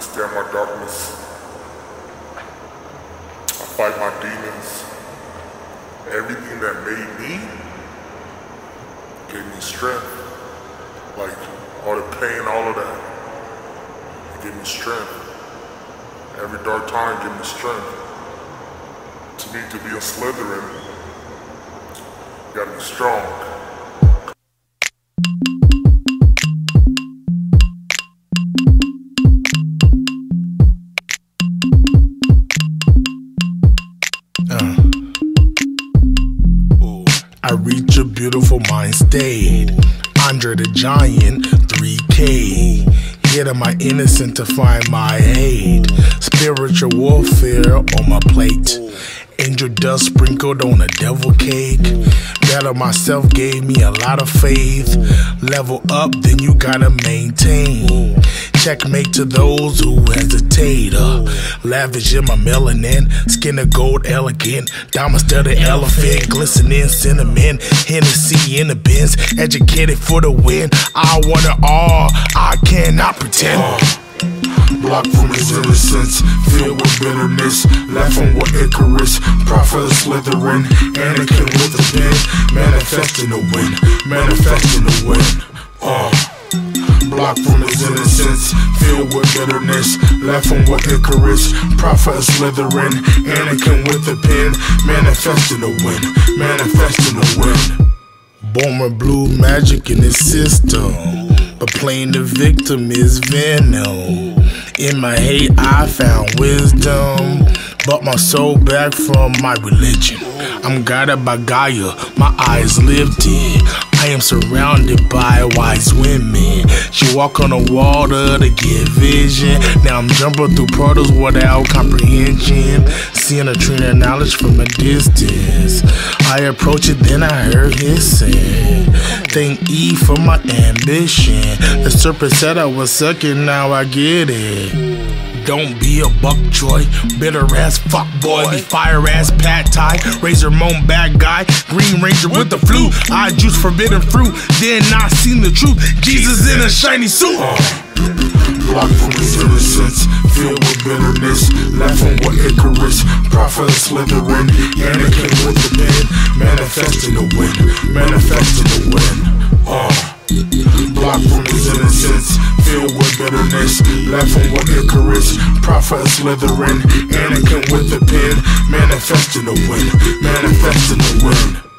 understand my darkness. I fight my demons. Everything that made me gave me strength. Like all the pain, all of that. It gave me strength. Every dark time gave me strength. To me, to be a Slytherin, you gotta be strong. Reach a beautiful mind state. Andre the Giant, 3K. Getting my innocent to find my hate. Spiritual warfare on my plate. Angel dust sprinkled on a devil cake. Better myself gave me a lot of faith. Level up, then you gotta maintain. Checkmate to those who hesitate. Uh. Lavish in my melanin, skin of gold, elegant. Diamond studded elephant, glistening cinnamon. Hennessy in the bins, educated for the win. I want it all, I cannot pretend. Blocked from his innocence, filled with bitterness. Laughing with Icarus, prophet Slytherin. Anakin with a pen, manifesting the win, manifesting the win. Uh. Blocked from his innocence, filled with bitterness. left Laughing with Icarus, prophet Slytherin. Anakin with a pen, manifesting the win, manifesting the win. Born with blue magic in his system. But playing the victim is venom. In my hate, I found wisdom. Bought my soul back from my religion. I'm guided by Gaia, my eyes lifted. I am surrounded by wise women. She walk on the water to get vision. Now I'm jumping through portals without comprehension. Seeing a train of knowledge from a distance. I approach it, then I heard hissing. Thank E for my ambition. The serpent said I was sucking, now I get it. Don't be a buck joy, bitter ass fuck boy, be fire ass pat tie, Razor Ramon bad guy, green ranger with the flu, I juice forbidden fruit, then not seen the truth. Jesus in a shiny suit. Blocked from his innocence, filled with bitterness. Laughing with Icarus, prophet of Slytherin. Anakin with the pen, manifesting the win, manifesting the win. Uh. Blocked from Laughing with Icarus, prophet of Slytherin. Anakin with the pen, manifesting the win, manifesting the win.